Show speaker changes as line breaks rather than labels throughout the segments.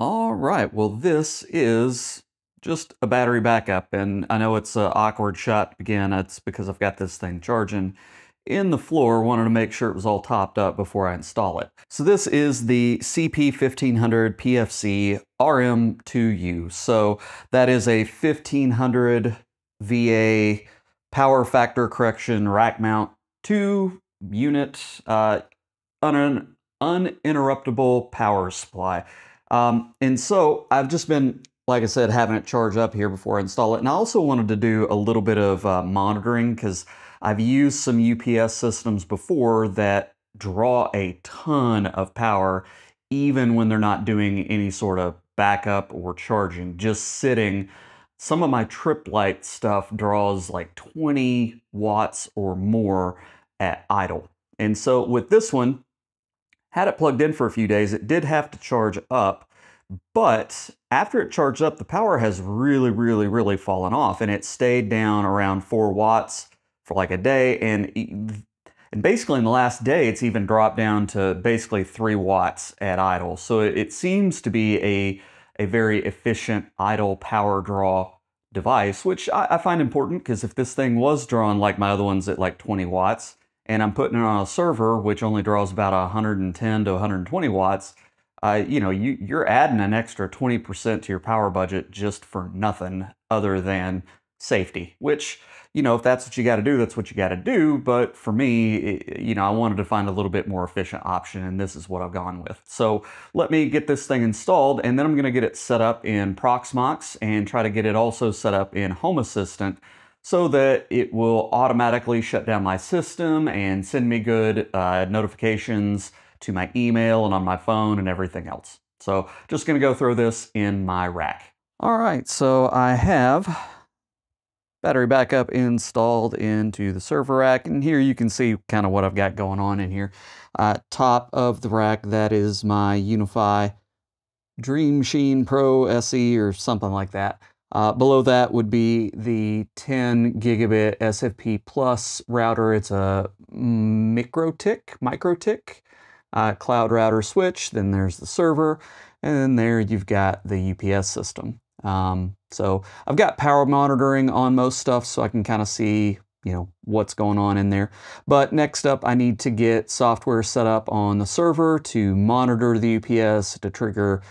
All right, well, this is just a battery backup, and I know it's an awkward shot to begin. It's because I've got this thing charging in the floor, wanted to make sure it was all topped up before I install it. So this is the CP1500 PFC RM2U. So that is a 1500 VA power factor correction rack mount 2 unit uh, un uninterruptible power supply. Um, and so I've just been, like I said, having it charge up here before I install it. And I also wanted to do a little bit of uh, monitoring because I've used some UPS systems before that draw a ton of power even when they're not doing any sort of backup or charging, just sitting. Some of my Tripp Lite stuff draws like 20 watts or more at idle. And so with this one, had it plugged in for a few days, it did have to charge up, but after it charged up, the power has really, really, really fallen off and it stayed down around four watts for like a day. And, and basically in the last day, it's even dropped down to basically three watts at idle. So it, seems to be a, a very efficient idle power draw device, which I, I find important because if this thing was drawn like my other ones at like 20 watts, and I'm putting it on a server which only draws about 110 to 120 watts, uh, you know, you, you're adding an extra 20% to your power budget just for nothing other than safety, which, you know, if that's what you got to do, that's what you got to do. But for me, it, you know, I wanted to find a little bit more efficient option, and this is what I've gone with. So let me get this thing installed, and then I'm going to get it set up in Proxmox and try to get it also set up in Home Assistant so that it will automatically shut down my system and send me good uh, notifications to my email and on my phone and everything else. So just gonna go throw this in my rack. All right, so I have battery backup installed into the server rack and here you can see kind of what I've got going on in here. Uh, top of the rack, that is my UniFi Dream Machine Pro SE or something like that. Uh, below that would be the 10 gigabit SFP plus router. It's a MikroTik, MikroTik uh, cloud router switch. Then there's the server, and then there you've got the UPS system. Um, so I've got power monitoring on most stuff, so I can kind of see you know what's going on in there. But next up, I need to get software set up on the server to monitor the UPS to trigger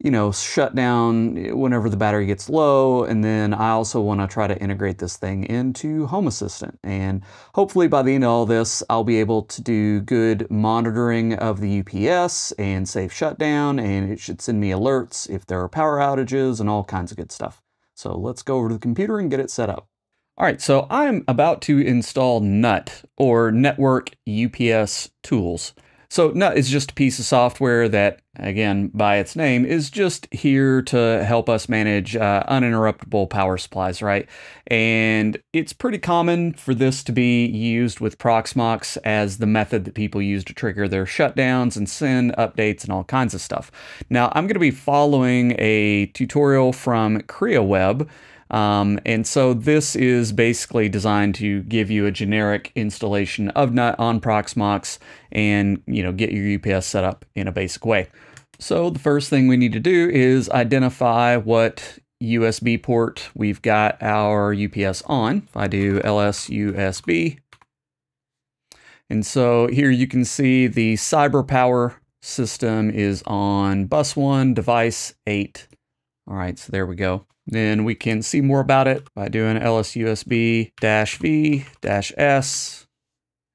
you know, shut down whenever the battery gets low. And then I also want to try to integrate this thing into Home Assistant. And hopefully by the end of all this, I'll be able to do good monitoring of the UPS and safe shutdown. And it should send me alerts if there are power outages and all kinds of good stuff. So let's go over to the computer and get it set up. All right, so I'm about to install NUT, or Network UPS Tools. So NUT is just a piece of software that, again, by its name, is just here to help us manage uh, uninterruptible power supplies, right? And it's pretty common for this to be used with Proxmox as the method that people use to trigger their shutdowns and send updates and all kinds of stuff. Now, I'm going to be following a tutorial from Kreaweb um, and so this is basically designed to give you a generic installation of NUT on Proxmox and you know get your UPS set up in a basic way. So the first thing we need to do is identify what USB port we've got our UPS on. If I do lsusb, and so here you can see the CyberPower system is on bus 1, device 8. All right, so there we go. Then we can see more about it by doing lsusb-v-s,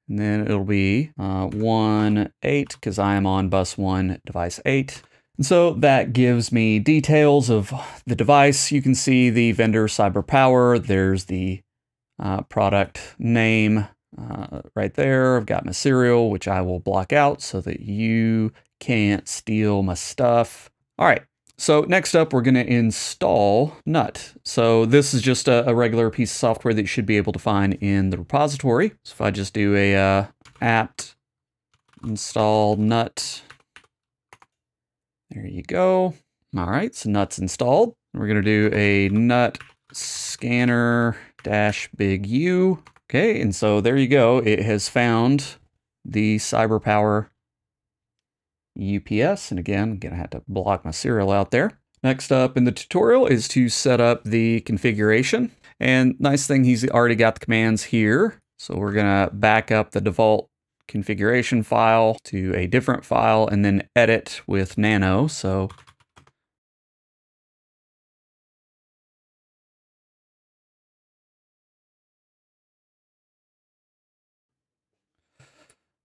and then it'll be uh, 1, 8, because I am on bus 1, device 8. And so that gives me details of the device. You can see the vendor CyberPower. There's the uh, product name uh, right there. I've got my serial, which I will block out so that you can't steal my stuff. All right, so next up, we're going to install NUT. So this is just a, a, regular piece of software that you should be able to find in the repository. So if I just do a uh, apt install NUT, there you go. All right, so NUT's installed. We're going to do a NUT scanner dash big U. Okay, and so there you go. It has found the CyberPower UPS. And again, I'm gonna have to block my serial out there. Next up in the tutorial is to set up the configuration. And nice thing, he's already got the commands here. So we're gonna back up the default configuration file to a different file and then edit with nano. So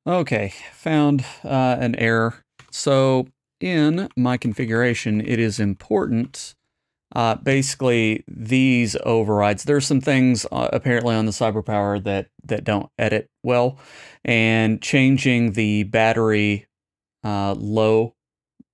Okay, found uh, an error. So in my configuration, it is important, uh, basically these overrides. There's some things uh, apparently on the CyberPower that, that don't edit well, and changing the battery uh, low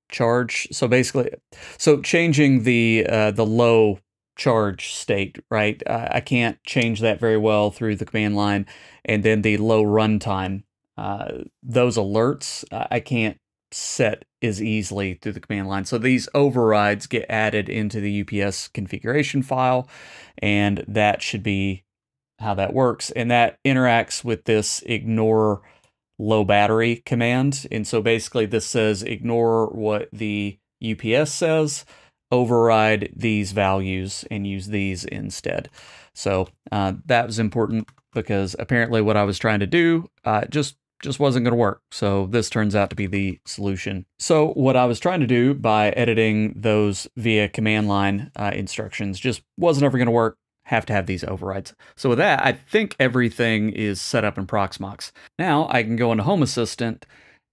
charge. So basically, so changing the uh, the low charge state, right? I can't change that very well through the command line, and then the low runtime uh, those alerts I can't set as easily through the command line. So these overrides get added into the UPS configuration file, and that should be how that works. And that interacts with this ignore low battery command. And so basically this says ignore what the UPS says, override these values and use these instead. So uh, that was important because apparently what I was trying to do uh, just just wasn't going to work. So this turns out to be the solution. So what I was trying to do by editing those via command line uh, instructions just wasn't ever going to work. Have to have these overrides. So with that, I think everything is set up in Proxmox. Now I can go into Home Assistant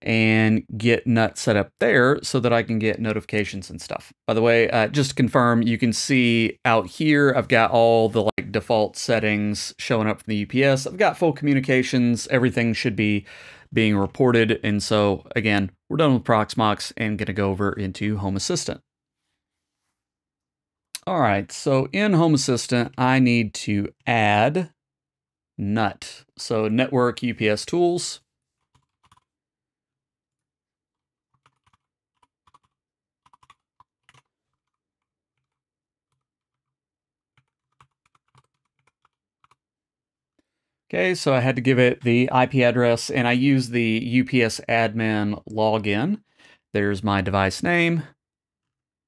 and get NUT set up there so that I can get notifications and stuff. By the way, uh, just to confirm, you can see out here, I've got all the like default settings showing up from the UPS. I've got full communications. Everything should be being reported. And so again, we're done with Proxmox and gonna go over into Home Assistant. All right, so in Home Assistant, I need to add NUT. So Network UPS Tools. Okay, so I had to give it the IP address and I use the UPS admin login. There's my device name.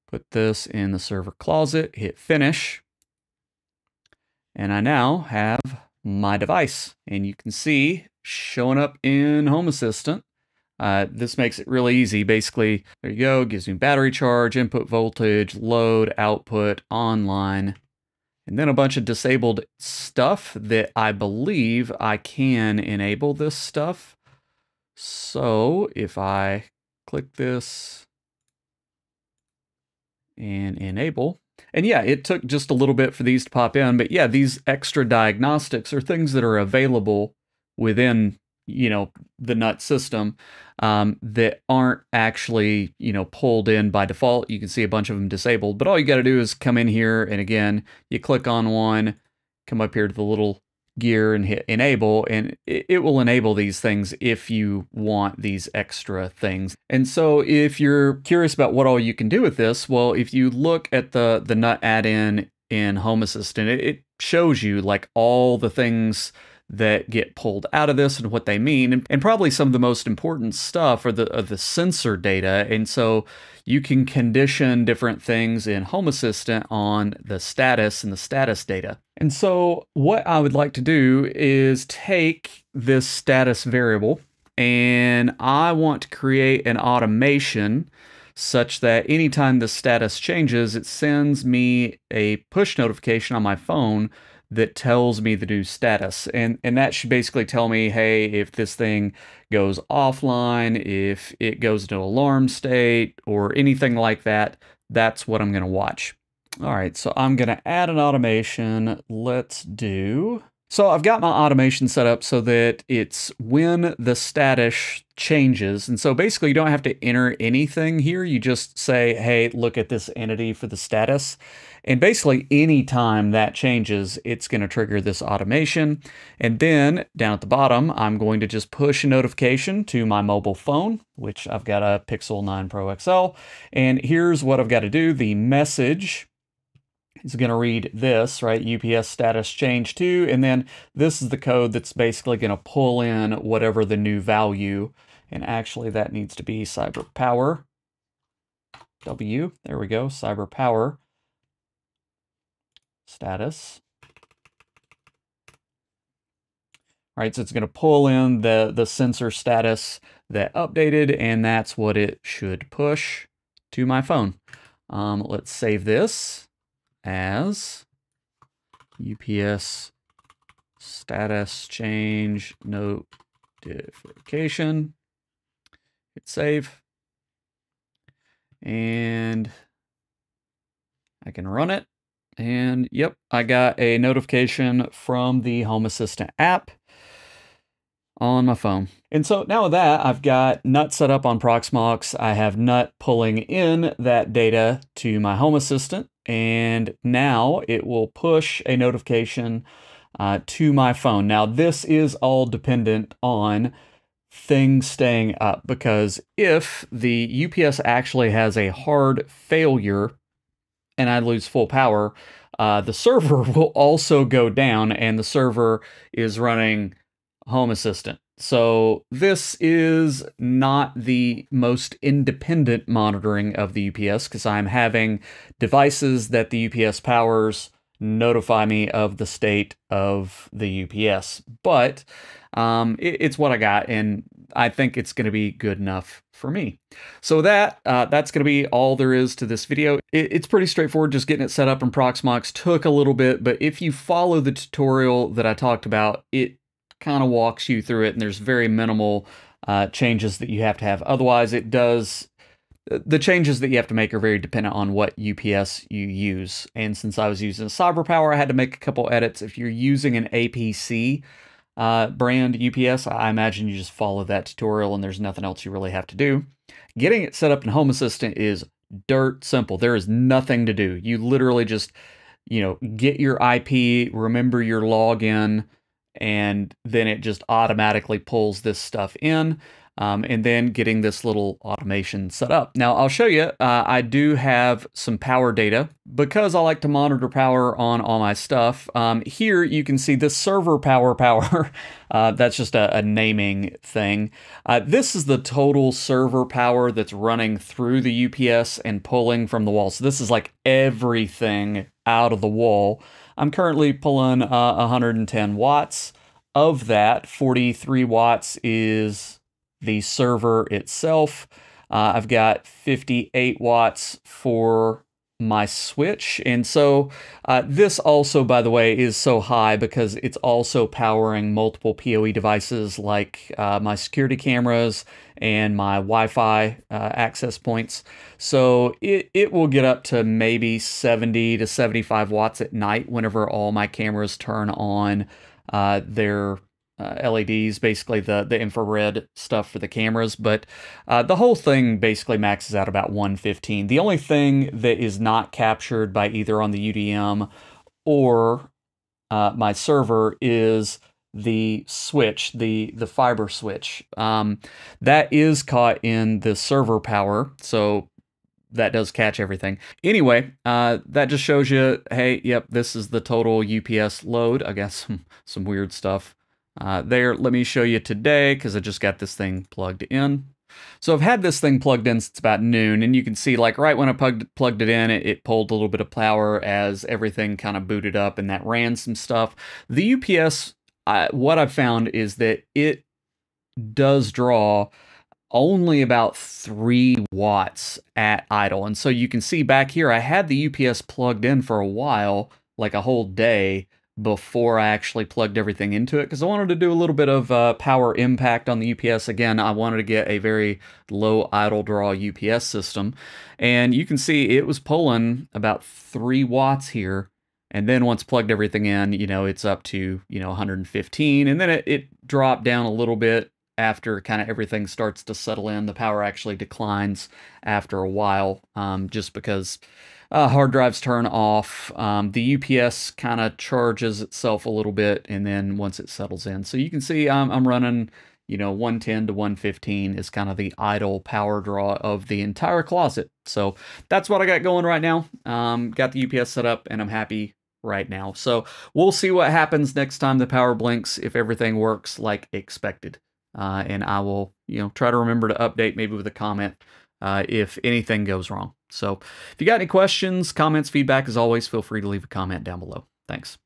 Put this in the server closet, hit finish. And I now have my device. And you can see showing up in Home Assistant. Uh, this makes it really easy. Basically, there you go, gives me battery charge, input voltage, load, output, online, and then a bunch of disabled stuff that I believe I can enable this stuff. So if I click this and enable, and yeah, it took just a little bit for these to pop in, but yeah, these extra diagnostics are things that are available within you know the nut system um, that aren't actually you know pulled in by default. You can see a bunch of them disabled but all you got to do is come in here and again you click on one come up here to the little gear and hit enable and it, will enable these things if you want these extra things. And so if you're curious about what all you can do with this well if you look at the the nut add-in in home assistant it shows you like all the things that get pulled out of this and what they mean. And, and probably some of the most important stuff are the, are the sensor data. And so you can condition different things in Home Assistant on the status and the status data. And so what I would like to do is take this status variable and I want to create an automation such that anytime the status changes, it sends me a push notification on my phone that tells me the new status. And, and that should basically tell me, hey, if this thing goes offline, if it goes into alarm state, or anything like that, that's what I'm going to watch. All right, so I'm going to add an automation. Let's do so I've got my automation set up so that it's when the status changes. And so basically you don't have to enter anything here. You just say, hey, look at this entity for the status. And basically anytime that changes, it's going to trigger this automation. And then down at the bottom, I'm going to just push a notification to my mobile phone, which I've got a Pixel 9 Pro XL. And here's what I've got to do. The message is going to read this, right? UPS status change to, and then this is the code that's basically going to pull in whatever the new value And actually that needs to be cyber power. W, there we go, cyber power status. Right, so it's going to pull in the, the sensor status that updated, and that's what it should push to my phone. Um, let's save this as UPS status change notification. Hit save. And I can run it. And yep, I got a notification from the Home Assistant app on my phone. And so now with that, I've got Nut set up on Proxmox. I have Nut pulling in that data to my Home Assistant. And now it will push a notification uh, to my phone. Now, this is all dependent on things staying up because if the UPS actually has a hard failure and I lose full power, uh, the server will also go down and the server is running Home Assistant. So this is not the most independent monitoring of the UPS because I'm having devices that the UPS powers notify me of the state of the UPS. But um, it, it's what I got, and I think it's going to be good enough for me. So that uh, that's going to be all there is to this video. It, it's pretty straightforward, just getting it set up in Proxmox took a little bit, but if you follow the tutorial that I talked about, it kind of walks you through it, and there's very minimal uh, changes that you have to have. Otherwise, it does the changes that you have to make are very dependent on what UPS you use. And since I was using CyberPower, I had to make a couple edits. If you're using an APC uh, brand UPS, I imagine you just follow that tutorial and there's nothing else you really have to do. Getting it set up in Home Assistant is dirt simple. There is nothing to do. You literally just, you know, get your IP, remember your login, and then it just automatically pulls this stuff in um, and then getting this little automation set up. Now I'll show you, uh, I do have some power data because I like to monitor power on all my stuff. Um, here you can see the server power power. uh, that's just a, a naming thing. Uh, this is the total server power that's running through the UPS and pulling from the wall. So this is like everything out of the wall. I'm currently pulling uh, 110 watts. Of that, 43 watts is the server itself. Uh, I've got 58 watts for my switch. And so uh, this also, by the way, is so high because it's also powering multiple PoE devices like uh, my security cameras and my Wi-Fi uh, access points. So it, it will get up to maybe 70 to 75 watts at night whenever all my cameras turn on uh, their uh, LEDs, basically the, the infrared stuff for the cameras, but uh, the whole thing basically maxes out about 115. The only thing that is not captured by either on the UDM or uh, my server is the switch, the the fiber switch. Um, that is caught in the server power, so that does catch everything. Anyway, uh, that just shows you, hey, yep, this is the total UPS load. I guess some, some weird stuff uh, there, let me show you today because I just got this thing plugged in. So I've had this thing plugged in since about noon, and you can see like right when I plugged, plugged it in, it, it pulled a little bit of power as everything kind of booted up and that ran some stuff. The UPS, uh, what I've found is that it does draw only about three watts at idle. And so you can see back here, I had the UPS plugged in for a while, like a whole day, before I actually plugged everything into it because I wanted to do a little bit of uh, power impact on the UPS. Again, I wanted to get a very low idle draw UPS system. And you can see it was pulling about 3 watts here. And then once plugged everything in, you know, it's up to, you know, 115. And then it, it dropped down a little bit after kind of everything starts to settle in. The power actually declines after a while um, just because uh, hard drives turn off. Um, the UPS kind of charges itself a little bit, and then once it settles in. So you can see I'm, I'm running, you know, 110 to 115 is kind of the idle power draw of the entire closet. So that's what I got going right now. Um, got the UPS set up, and I'm happy right now. So we'll see what happens next time the power blinks if everything works like expected. Uh, and I will, you know, try to remember to update maybe with a comment uh, if anything goes wrong. So if you got any questions, comments, feedback, as always, feel free to leave a comment down below. Thanks.